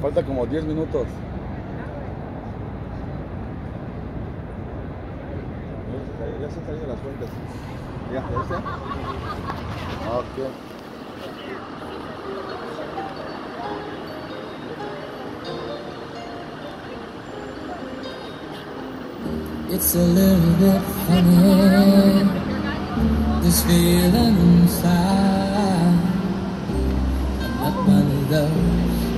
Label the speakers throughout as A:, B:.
A: Falta como 10 minutos.
B: Ya se han traído las fuentes. Ya, ya está.
A: Ok.
C: It's a little bit funny, this feeling inside. Those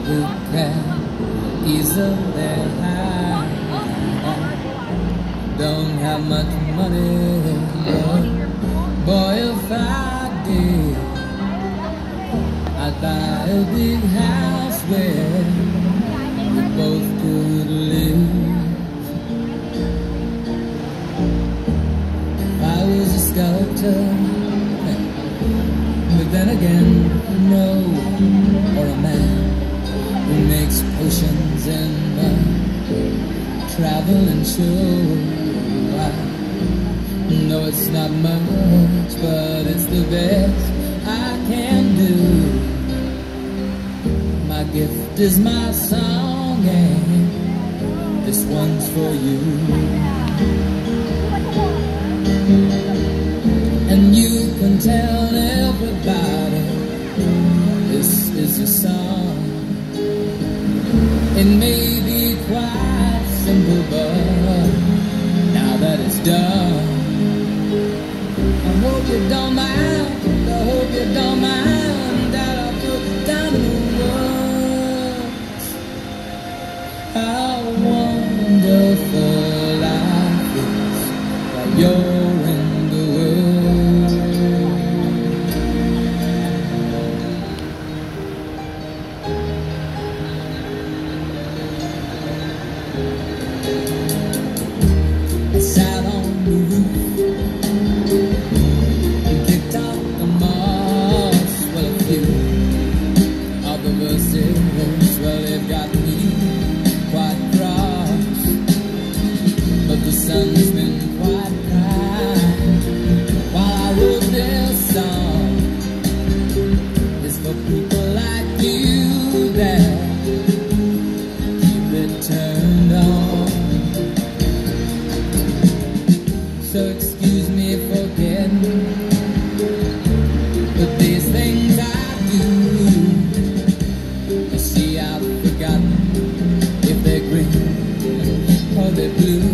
C: who can easily hide. Don't have much money, but boy, if I did, I'd buy a big house where we both could live. I was a sculptor, but then again, a traveling show. I know it's not much, but it's the best I can do. My gift is my song, and this one's for you. And you can tell everybody this is your song. But now that it's done, the well, they've got me quite cross. But the sun's been quite kind green blue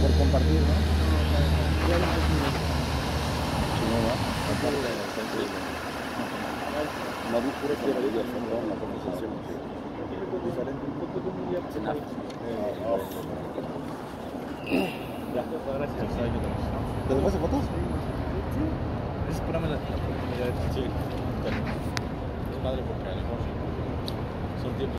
B: por, compartir, ¿no?
A: Pura teoría de fondo en la conversación.
B: Diferente, un poco de un día.
D: Ya, gracias.
B: ¿Te tomaste fotos?
D: Espérame la, la oportunidad. Sí. Es padre porque a lo mejor son tiempos